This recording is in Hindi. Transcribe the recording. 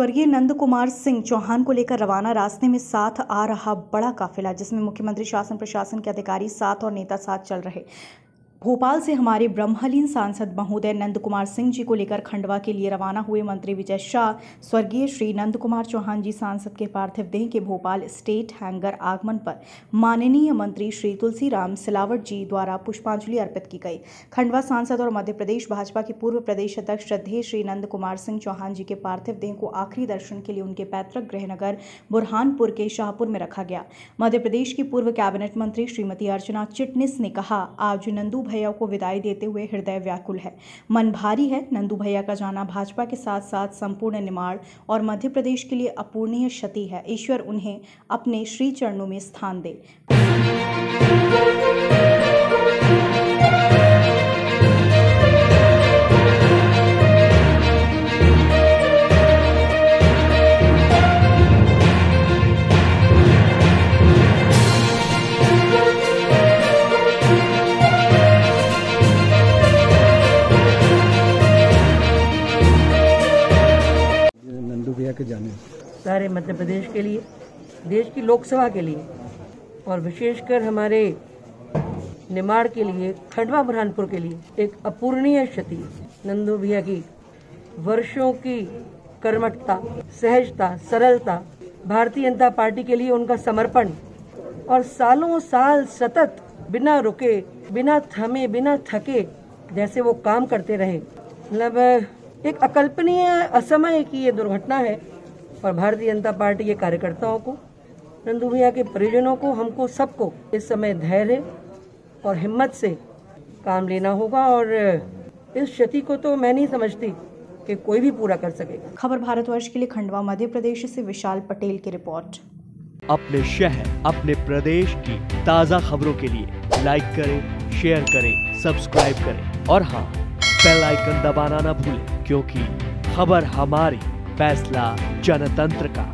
स्वर्गीय नंद कुमार सिंह चौहान को लेकर रवाना रास्ते में साथ आ रहा बड़ा काफिला, जिसमें मुख्यमंत्री शासन, प्रशासन के अधिकारी साथ और नेता साथ चल रहे। भोपाल से हमारे ब्रह्मलीन सांसद महोदय नंद कुमार सिंह जी को लेकर खंडवा के लिए रवाना हुए मंत्री विजय शाह, स्वर्गीय श्री नंद कुमार चौहान जी सांसद के पार्थिव देह के भोपाल स्टेट हैंगर आगमन पर माननीय मंत्री श्री तुलसीराम सिलावट जी द्वारा पुष्पांजलि अर्पित की गई। खंडवा सांसद और मध्य प्रदेश भाजपा के पूर्व प्रदेश अध्यक्ष श्रद्धेय श्री नंद कुमार सिंह चौहान जी के पार्थिव देह को आखिरी दर्शन के लिए उनके पैतृक गृहनगर बुरहानपुर के शाहपुर में रखा गया। मध्य प्रदेश की पूर्व कैबिनेट मंत्री श्रीमती अर्चना चिटनिस ने कहा, आज नंदू भैया को विदाई देते हुए हृदय व्याकुल है। मन भारी है। नंदू भैया का जाना भाजपा के साथ साथ संपूर्ण निमाड़ और मध्य प्रदेश के लिए अपूर्णीय क्षति है। ईश्वर उन्हें अपने श्री चरणों में स्थान दे। नंदू के जाने सारे मध्य प्रदेश के लिए, देश की लोकसभा के लिए, और विशेषकर हमारे निमाड़ के लिए, खंडवा बुरहानपुर के लिए एक अपूर्णीय क्षति, नंदू भैया की वर्षों की कर्मठता, सहजता, सरलता, भारतीय जनता पार्टी के लिए उनका समर्पण, और सालों साल सतत बिना रुके, बिना थमे, बिना थके जैसे वो काम करते रहे। मतलब एक अकल्पनीय असमय की ये दुर्घटना है और भारतीय जनता पार्टी के कार्यकर्ताओं को नंदू भैया के परिजनों को हमको सबको इस समय धैर्य और हिम्मत से काम लेना होगा और इस क्षति को तो मैं नहीं समझती कि कोई भी पूरा कर सकेगा। खबर भारतवर्ष के लिए खंडवा मध्य प्रदेश से विशाल पटेल की रिपोर्ट। अपने शहर अपने प्रदेश की ताज़ा खबरों के लिए लाइक करें शेयर करें सब्सक्राइब करें और हाँ बेल आइकन दबाना ना भूलें। क्योंकि खबर हमारी फैसला जनतंत्र का।